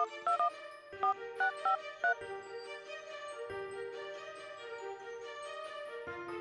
you